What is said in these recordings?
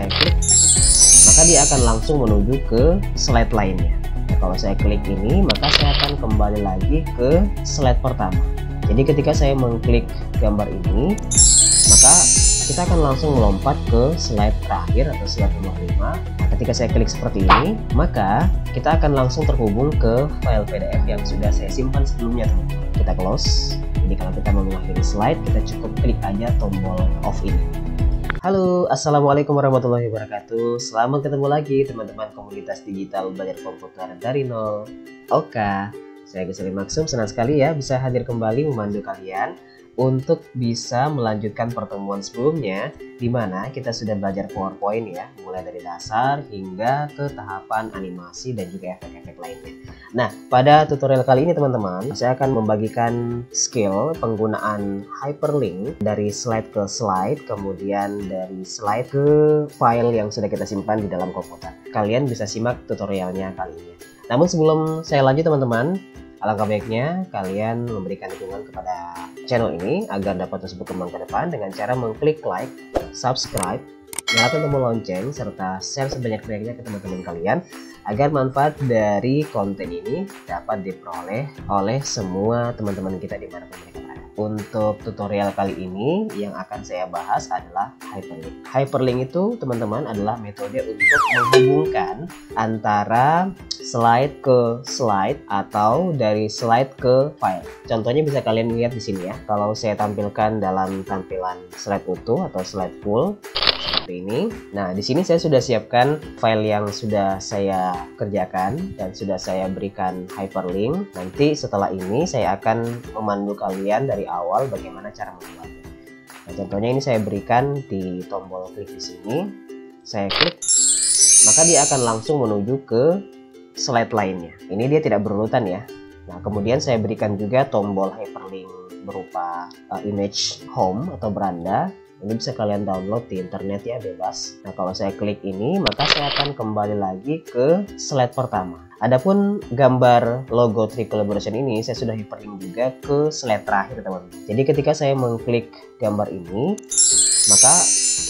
saya klik maka dia akan langsung menuju ke slide lainnya. Nah, kalau saya klik ini maka saya akan kembali lagi ke slide pertama. Jadi ketika saya mengklik gambar ini maka kita akan langsung melompat ke slide terakhir atau slide nomor 5 nah, ketika saya klik seperti ini maka kita akan langsung terhubung ke file PDF yang sudah saya simpan sebelumnya kita close. Jadi kalau kita mau mengakhiri slide kita cukup klik aja tombol off ini Halo, Assalamualaikum warahmatullahi wabarakatuh. Selamat ketemu lagi teman-teman komunitas digital belajar komputer dari nol. Oke, saya Gus Maksum senang sekali ya bisa hadir kembali memandu kalian untuk bisa melanjutkan pertemuan sebelumnya di mana kita sudah belajar PowerPoint ya, mulai dari dasar hingga ke tahapan animasi dan juga efek-efek lainnya. Nah, pada tutorial kali ini teman-teman, saya akan membagikan skill penggunaan hyperlink dari slide ke slide, kemudian dari slide ke file yang sudah kita simpan di dalam komputer. Kalian bisa simak tutorialnya kali ini. Namun sebelum saya lanjut teman-teman, Alangkah baiknya kalian memberikan dukungan kepada channel ini agar dapat terus berkembang ke depan dengan cara mengklik like, subscribe, nyalakan tombol lonceng, serta share sebanyak-banyaknya ke teman-teman kalian agar manfaat dari konten ini dapat diperoleh oleh semua teman-teman kita di mana mereka berada. Untuk tutorial kali ini yang akan saya bahas adalah hyperlink. Hyperlink itu teman-teman adalah metode untuk menghubungkan antara slide ke slide atau dari slide ke file. Contohnya bisa kalian lihat di sini ya. Kalau saya tampilkan dalam tampilan slide utuh atau slide full ini. Nah, di sini saya sudah siapkan file yang sudah saya kerjakan dan sudah saya berikan hyperlink. Nanti setelah ini saya akan memandu kalian dari awal bagaimana cara membuatnya. Nah, contohnya ini saya berikan di tombol klik di sini. Saya klik, maka dia akan langsung menuju ke slide lainnya. Ini dia tidak berurutan ya. Nah, kemudian saya berikan juga tombol hyperlink berupa uh, image home atau beranda. Ini bisa kalian download di internet ya bebas. Nah, kalau saya klik ini, maka saya akan kembali lagi ke slide pertama. Adapun gambar logo Tree Collaboration ini saya sudah hyperlink juga ke slide terakhir teman-teman. Jadi ketika saya mengklik gambar ini, maka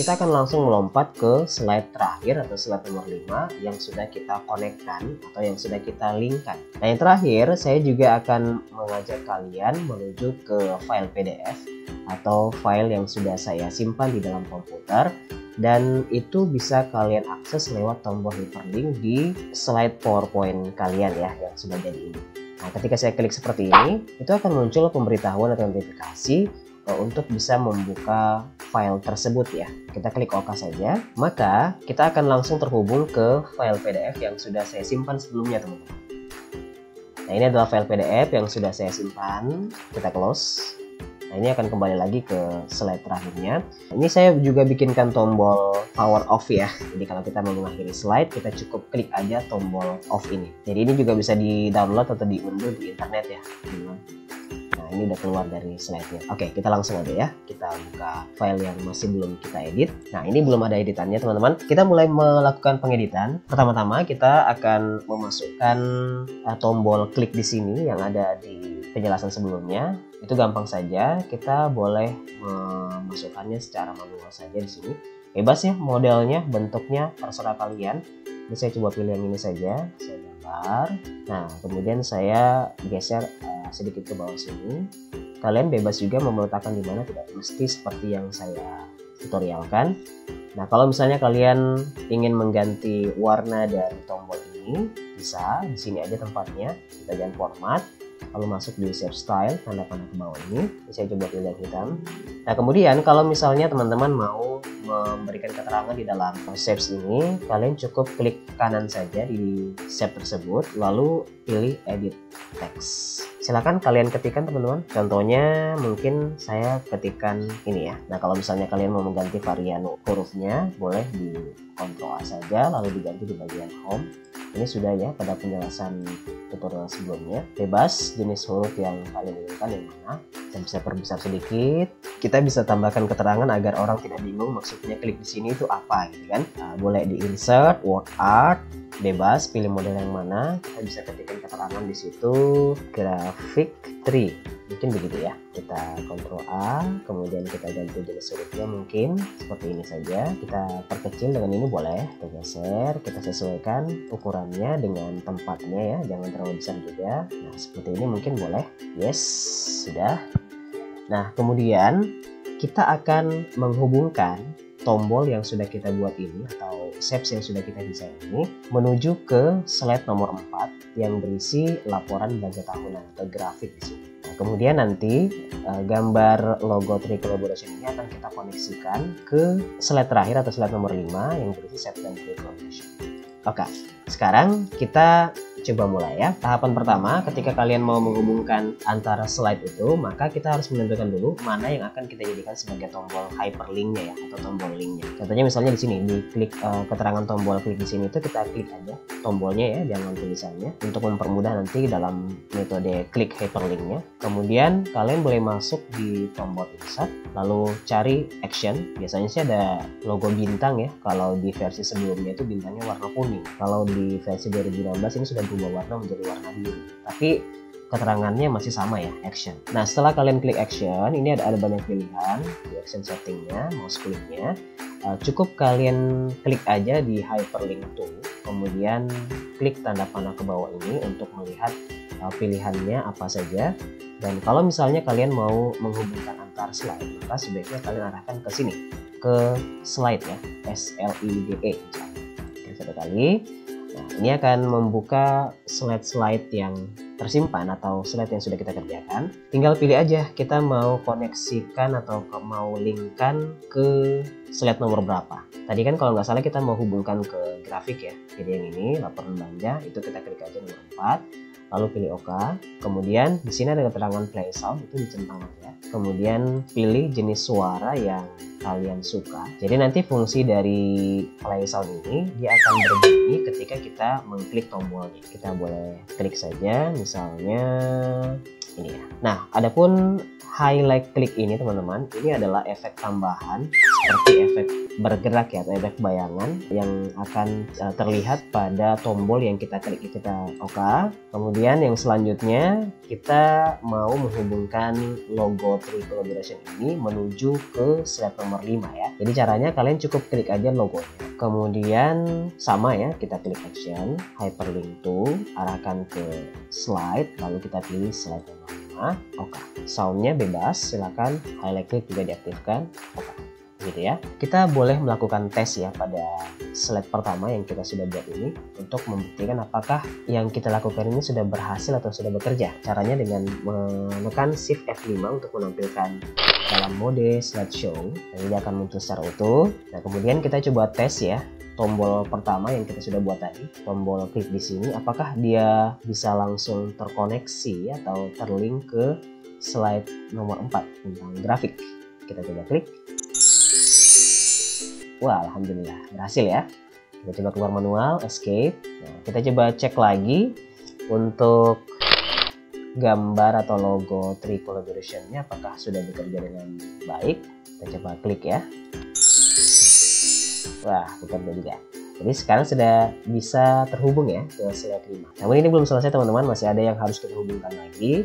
kita akan langsung melompat ke slide terakhir atau slide nomor 5 yang sudah kita konekkan atau yang sudah kita linkkan. Nah yang terakhir saya juga akan mengajak kalian menuju ke file PDF atau file yang sudah saya simpan di dalam komputer dan itu bisa kalian akses lewat tombol hyperlink di slide PowerPoint kalian ya yang sudah jadi ini. Nah, ketika saya klik seperti ini, itu akan muncul pemberitahuan atau notifikasi untuk bisa membuka file tersebut ya. Kita klik OK saja, maka kita akan langsung terhubung ke file PDF yang sudah saya simpan sebelumnya teman-teman. Nah ini adalah file PDF yang sudah saya simpan, kita close. Nah ini akan kembali lagi ke slide terakhirnya. Ini saya juga bikinkan tombol power off ya. Jadi kalau kita mau mengakhiri slide, kita cukup klik aja tombol off ini. Jadi ini juga bisa di download atau diunduh di internet ya ini udah keluar dari slide-nya. Oke, kita langsung aja ya. Kita buka file yang masih belum kita edit. Nah, ini belum ada editannya, teman-teman. Kita mulai melakukan pengeditan. Pertama-tama kita akan memasukkan uh, tombol klik di sini yang ada di penjelasan sebelumnya. Itu gampang saja. Kita boleh memasukkannya secara manual saja di sini. Bebas ya modelnya, bentuknya terserah kalian. Ini saya coba pilih yang ini saja. Saya Nah, kemudian saya geser uh, sedikit ke bawah sini. Kalian bebas juga mau meletakkan di mana tidak mesti seperti yang saya tutorialkan. Nah kalau misalnya kalian ingin mengganti warna dari tombol ini bisa di sini aja tempatnya. Di bagian format lalu masuk di shape style tanda panah ke bawah ini saya coba pilih hitam. Nah kemudian kalau misalnya teman-teman mau memberikan keterangan di dalam shapes ini kalian cukup klik kanan saja di shape tersebut lalu pilih edit text. Silahkan kalian ketikkan teman-teman. Contohnya mungkin saya ketikkan ini ya. Nah kalau misalnya kalian mau mengganti varian hurufnya boleh di Ctrl A saja lalu diganti di bagian home ini sudah ya pada penjelasan tutorial sebelumnya. Bebas jenis huruf yang kalian inginkan yang mana. Saya bisa perbesar sedikit. Kita bisa tambahkan keterangan agar orang tidak bingung maksudnya klik di sini itu apa gitu kan? Nah, boleh di insert word art bebas pilih model yang mana. Kita bisa ketikkan keterangan di situ. Grafik tree mungkin begitu ya. Kita Ctrl A kemudian kita ganti jenis hurufnya mungkin seperti ini saja. Kita perkecil dengan ini boleh kita geser kita sesuaikan ukurannya dengan tempatnya ya jangan terlalu besar juga. Nah seperti ini mungkin boleh. Yes sudah. Nah kemudian kita akan menghubungkan tombol yang sudah kita buat ini atau shapes yang sudah kita desain ini menuju ke slide nomor 4 yang berisi laporan belanja tahunan atau grafik di sini. Kemudian nanti uh, gambar logo Tri Collaboration ini akan kita koneksikan ke slide terakhir atau slide nomor 5 yang berisi set dan Tri Collaboration. Oke, sekarang kita coba mulai ya. Tahapan pertama, ketika kalian mau menghubungkan antara slide itu, maka kita harus menentukan dulu mana yang akan kita jadikan sebagai tombol hyperlinknya ya, atau tombol linknya. Contohnya misalnya di sini, di klik uh, keterangan tombol klik di sini itu kita klik aja tombolnya ya, jangan tulisannya, untuk mempermudah nanti dalam metode klik hyperlinknya. Kemudian kalian boleh masuk di tombol insert, lalu cari action. Biasanya sih ada logo bintang ya. Kalau di versi sebelumnya itu bintangnya warna kuning. Kalau di versi 2016 ini sudah berubah warna menjadi warna biru. Tapi keterangannya masih sama ya action. Nah setelah kalian klik action ini ada ada banyak pilihan di action settingnya mouse kliknya. Uh, cukup kalian klik aja di hyperlink tool kemudian klik tanda panah ke bawah ini untuk melihat uh, pilihannya apa saja. Dan kalau misalnya kalian mau menghubungkan antar slide maka sebaiknya kalian arahkan ke sini. Ke slide ya S L I D E. Satu kali ini akan membuka slide-slide yang tersimpan atau slide yang sudah kita kerjakan. Tinggal pilih aja kita mau koneksikan atau mau linkkan ke slide nomor berapa. Tadi kan kalau nggak salah kita mau hubungkan ke grafik ya. Jadi yang ini laporan belanja itu kita klik aja nomor 4 lalu pilih OK. Kemudian di sini ada keterangan play sound itu dicentang aja. Kemudian pilih jenis suara yang kalian suka. Jadi nanti fungsi dari play sound ini dia akan berbunyi ketika kita mengklik tombolnya. Kita boleh klik saja misalnya ini ya. Nah, adapun highlight klik ini teman-teman, ini adalah efek tambahan seperti efek bergerak ya atau efek bayangan yang akan uh, terlihat pada tombol yang kita klik kita. Okay. Kemudian yang selanjutnya kita mau menghubungkan logo Tree Collaboration ini menuju ke slide nomor 5 ya. Jadi caranya kalian cukup klik aja logonya. Kemudian sama ya, kita klik action, hyperlink to, arahkan ke slide, lalu kita pilih slide nomor 5. Oke, soundnya bebas, silakan highlight klik juga diaktifkan. Oke. Gitu ya. Kita boleh melakukan tes ya pada slide pertama yang kita sudah buat ini untuk membuktikan apakah yang kita lakukan ini sudah berhasil atau sudah bekerja. Caranya dengan menekan Shift F5 untuk menampilkan dalam mode slideshow. Dan ini akan muncul secara utuh. Nah, kemudian kita coba tes ya tombol pertama yang kita sudah buat tadi, tombol klik di sini, apakah dia bisa langsung terkoneksi atau terlink ke slide nomor 4 tentang grafik. Kita coba klik. Wah, alhamdulillah berhasil ya. Kita coba keluar manual, escape. Nah, kita coba cek lagi untuk gambar atau logo Tree Collaboration-nya apakah sudah bekerja dengan baik. Kita coba klik ya. Wah, bekerja juga. Jadi sekarang sudah bisa terhubung ya ke slide 5. Namun ini belum selesai teman-teman, masih ada yang harus kita hubungkan lagi.